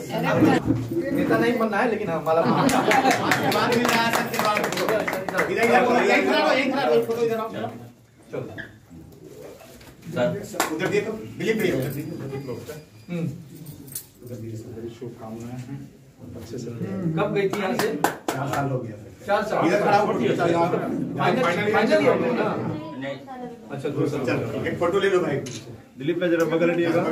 नेता नहीं बनना है लेकिन कब गई थी यहाँ से? चार साल हो गया। चार साल इधर खड़ा हो फाइनल फाइनल में ना? अच्छा दो साल चलो एक फ़ोटो ले लो भाई। दिलीप में जरा बगल हटिएगा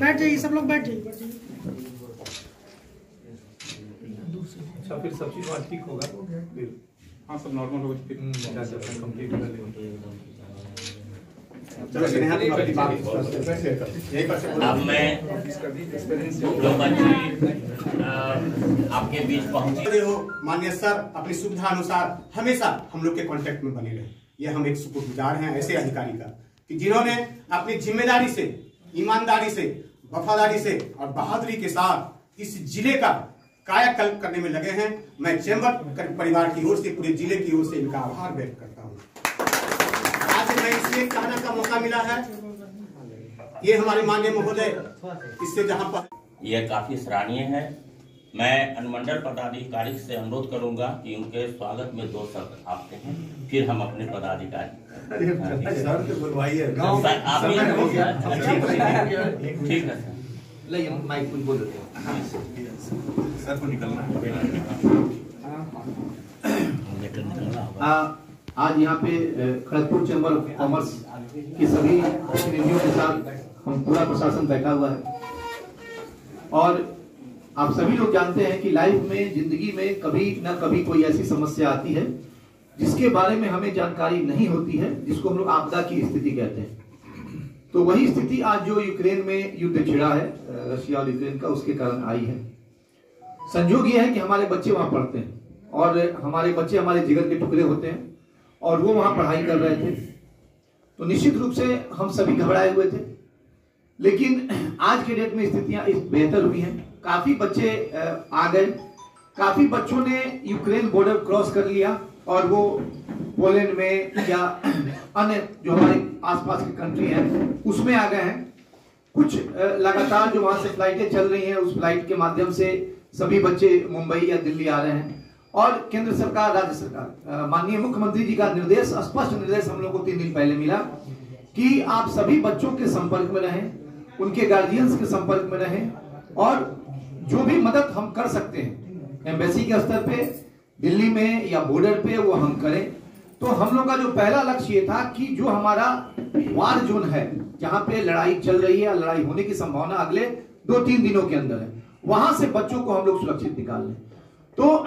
बैठ जाइए सब लोग बैठ जाइए। अच्छा फिर सब चीज़ ठीक होगा। फिर हाँ सब नॉर्मल हो गई हम्म, क्या कहते हैं, complete कर लेंगे। चलो स्नेहा तुम अपनी बात यहीं पर से अब मैं आपके बीच हो, माननीय सर, अपनी सुविधा अनुसार हमेशा हम लोग के कांटेक्ट में बने रहे। ये हम एक शुक्रगुजार हैं ऐसे अधिकारी का, कि जिन्होंने अपनी ज़िम्मेदारी से, ईमानदारी से, वफादारी से और बहादुरी के साथ इस ज़िले का कायाकल्प करने में लगे हैं। मैं चैम्बर परिवार की ओर से, पूरे ज़िले की ओर से इनका आभार व्यक्त करता हूँ। आज इसलिए कहने का मौका मिला है। ये हमारे माननीय महोदय इससे जहाँ पर यह काफ़ी सराहनीय है। मैं अनुमंडल पदाधिकारी से अनुरोध करूँगा कि उनके स्वागत में दो शब्द आपके हैं फिर हम अपने पदाधिकारी सर बुलवाइए। सर, आप ही ठीक ठीक है। सर। माइक बोल सर। को निकलना है। आ, आज यहाँ पे खड़गपुर चैम्बर ऑफ़ कॉमर्स के सभी प्रतिनिधियों के साथ हम पूरा प्रशासन बैठा हुआ है। और आप सभी लोग जानते हैं कि लाइफ में, ज़िंदगी में कभी न कभी कोई ऐसी समस्या आती है, जिसके बारे में हमें जानकारी नहीं होती है, जिसको हम लोग आपदा की स्थिति कहते हैं। तो वही स्थिति आज जो यूक्रेन में युद्ध छिड़ा है रशिया और यूक्रेन का, उसके कारण आई है। संजोग यह है कि हमारे बच्चे वहाँ पढ़ते हैं, और हमारे बच्चे हमारे जिगर के टुकड़े होते हैं। और वो वहाँ पढ़ाई कर रहे थे। तो निश्चित रूप से हम सभी घबराए हुए थे। लेकिन आज के डेट में स्थितियाँ इस बेहतर हुई हैं। काफ़ी बच्चे आ गए। काफ़ी बच्चों ने यूक्रेन बॉर्डर क्रॉस कर लिया और वो पोलैंड में या अन्य जो हमारे आसपास की कंट्री है, उसमें आ गए हैं। कुछ लगातार जो वहाँ से फ्लाइटें चल रही हैं, उस फ़्लाइट के माध्यम से सभी बच्चे मुंबई या दिल्ली आ रहे हैं। और केंद्र सरकार, राज्य सरकार माननीय मुख्यमंत्री जी का निर्देश, स्पष्ट निर्देश हम लोग को तीन दिन पहले मिला कि आप सभी बच्चों के संपर्क में रहें, उनके गार्जियंस के संपर्क में रहें और जो भी मदद हम कर सकते हैं एम्बेसी के स्तर पे, दिल्ली में या बॉर्डर पे वो हम करें। तो हम लोग का जो पहला लक्ष्य ये था कि जो हमारा वार जोन है, जहाँ पे लड़ाई चल रही है, लड़ाई होने की संभावना अगले दो तीन दिनों के अंदर है, वहाँ से बच्चों को हम लोग सुरक्षित निकाल लें। तो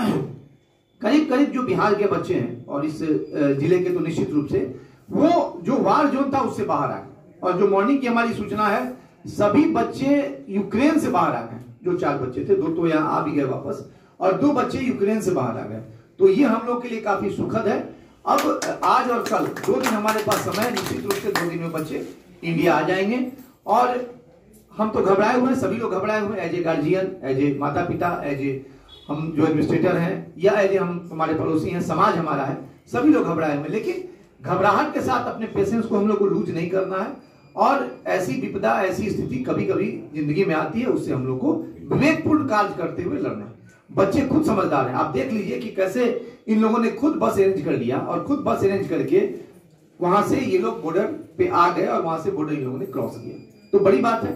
करीब जो बिहार के बच्चे हैं और इस ज़िले के तो निश्चित रूप से, वो जो वार जोन था उससे बाहर आ गए और जो मॉर्निंग की हमारी सूचना है, सभी बच्चे यूक्रेन से बाहर आ गए। जो चार बच्चे थे, दो तो यहाँ आ भी गए वापस, और दो बच्चे यूक्रेन से बाहर आ गए। तो ये हम लोग के लिए काफ़ी सुखद है। अब, आज और कल, दो दिन हमारे पास समय है, निश्चित रूप से दो दिन में बच्चे इंडिया आ जाएँगे। और हम तो घबराए हुए हैं, सभी लोग घबराए हुए as a guardian as a माता पिता एज ए हम जो एडमिनिस्ट्रेटर हैं, या ए हम हमारे पड़ोसी हैं, समाज हमारा है, सभी लोग घबराए हुए लेकिन घबराहट के साथ अपने पेशेंस को हम लोग को लूज नहीं करना है। और ऐसी विपदा, ऐसी स्थिति कभी कभी ज़िंदगी में आती है, उससे हम लोग को विवेकपूर्ण कार्य करते हुए लड़ना है। बच्चे खुद समझदार हैं। आप देख लीजिए कि कैसे इन लोगों ने खुद बस अरेंज कर लिया और खुद बस अरेंज करके वहाँ से ये लोग बॉर्डर पे आ गए और वहाँ से बॉर्डर इन लोगों ने क्रॉस किया। तो बड़ी बात है।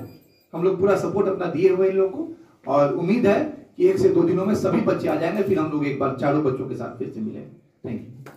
हम लोग पूरा सपोर्ट अपना दिए हुए इन लोगों को। और उम्मीद है कि एक से दो दिनों में सभी बच्चे आ जाएँगे, फिर हम लोग एक बार चारों बच्चों के साथ फिर से मिलेंगे। Thank you